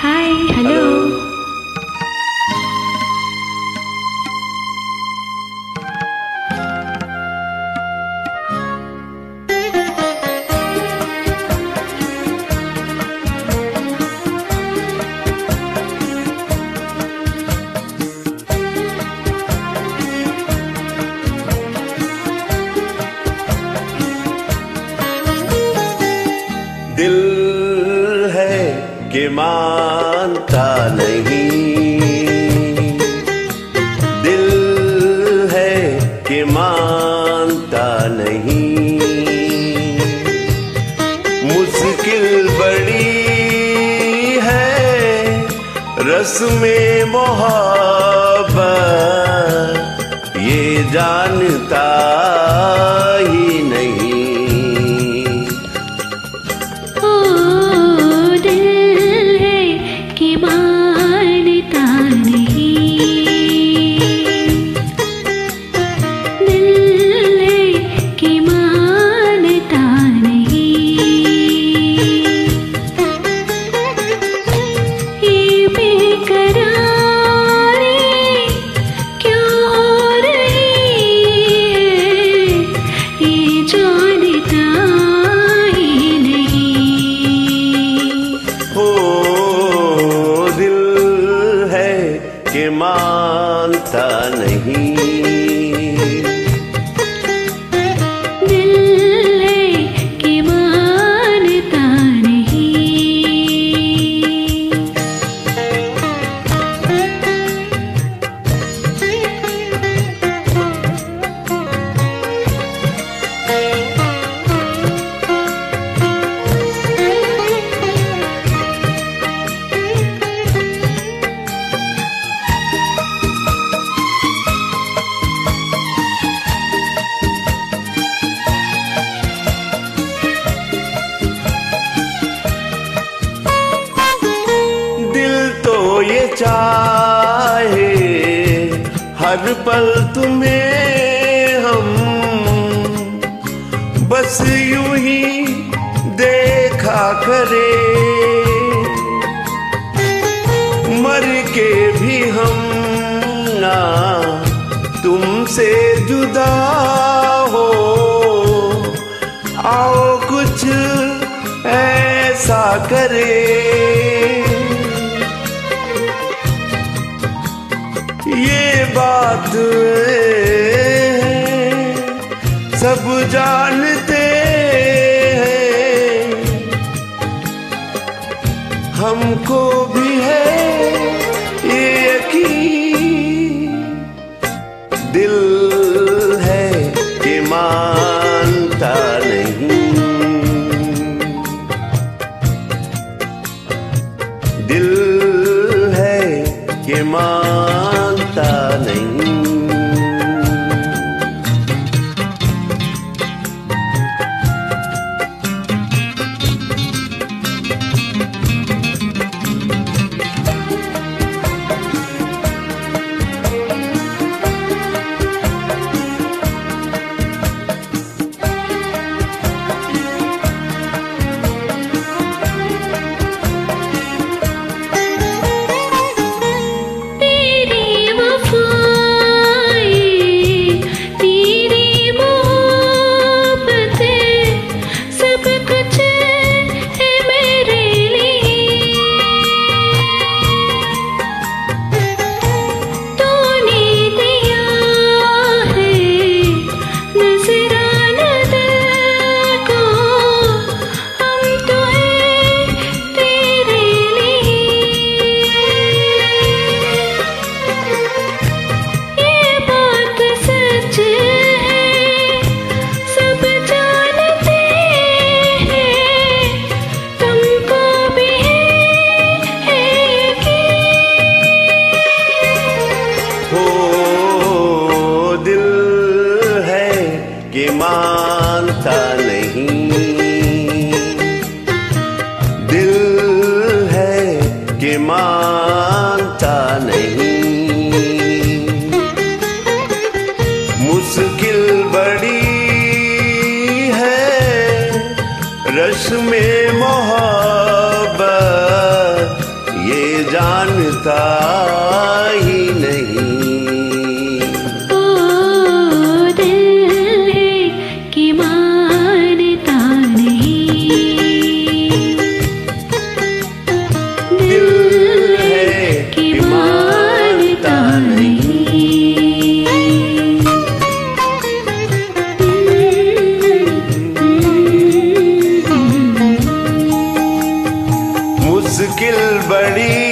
Hi, hello. मानता नहीं। दिल है कि मानता नहीं। मुश्किल बड़ी है रस्म मोहब्बत ये जानता मानता नहीं। पल तुम्हें हम बस यूँ ही देखा करे। मर के भी हम ना तुमसे जुदा हो। आओ कुछ ऐसा करे। ये बात सब जानते हैं। हमको भी है ये यकीन। दिल है कि मानता नहीं। दिल है कि मानता मुश्किल बड़ी है। रस में मुश्किल बड़ी